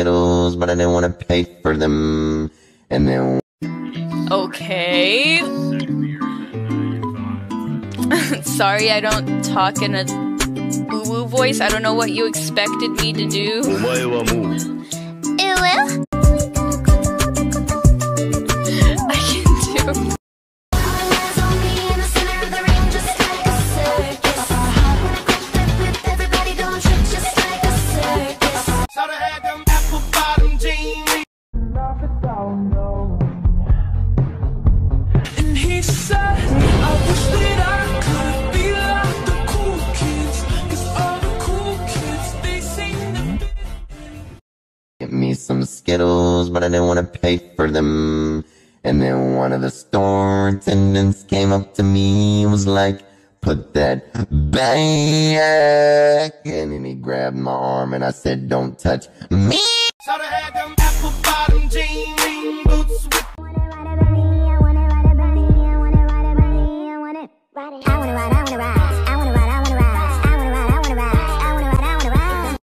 Skittles, but I didn't want to pay for them. And then Okay. Sorry, I don't talk in a woo woo voice. I don't know what you expected me to do. Get me some Skittles, but I didn't want to pay for them. And then one of the store attendants came up to me and was like, put that back. And then he grabbed my arm and I said, don't touch me. Shoulda had them apple bottom jeans. I wanna ride, I wanna ride.